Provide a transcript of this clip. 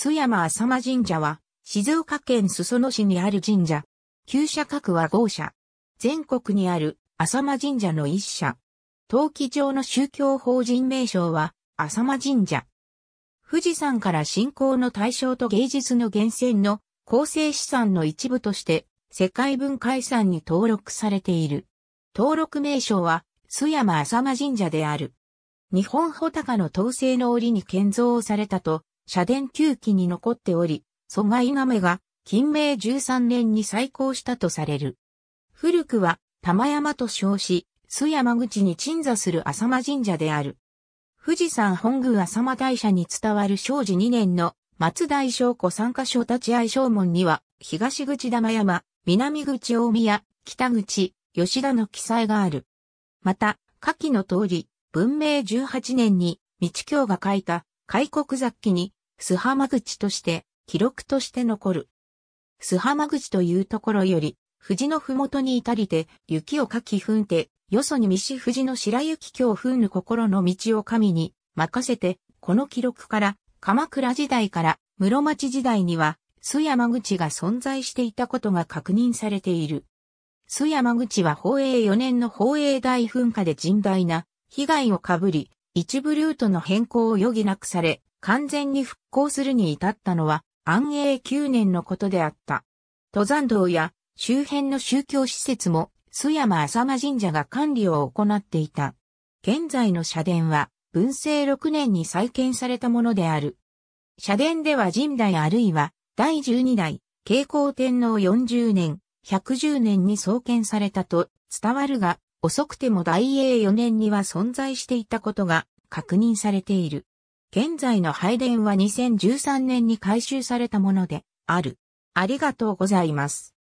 須山浅間神社は、静岡県裾野市にある神社。旧社格は豪社。全国にある浅間神社の一社。登記上の宗教法人名称は、浅間神社。富士山から信仰の対象と芸術の源泉の構成資産の一部として世界文化遺産に登録されている。登録名称は、須山浅間神社である。日本穂高の統制の折に建造されたと、社殿旧期に残っており、蘇我稲目が、金明13年に再興したとされる。古くは、玉山と称し、須山口に鎮座する浅間神社である。富士山本宮浅間大社に伝わる正治2年の松大正古参加所立会正門には、東口玉山、南口大宮、北口、吉田の記載がある。また、下記の通り、文明18年に、道教が書いた開国雑記に、須浜口として、記録として残る。須浜口というところより、富士のふもとに至りて、雪をかき踏んて、よそに西富士の白雪京踏ぬ心の道を神に任せて、この記録から、鎌倉時代から室町時代には、須山口が存在していたことが確認されている。須山口は宝永4年の宝永大噴火で甚大な被害をかぶり、一部ルートの変更を余儀なくされ、完全に復興するに至ったのは安永9年のことであった。登山道や周辺の宗教施設も須山浅間神社が管理を行っていた。現在の社殿は文政6年に再建されたものである。社殿では神代あるいは第12代、慶光天皇40年、110年に創建されたと伝わるが、遅くても大英4年には存在していたことが確認されている。現在の拝殿は2013年に改修されたものである。ありがとうございます。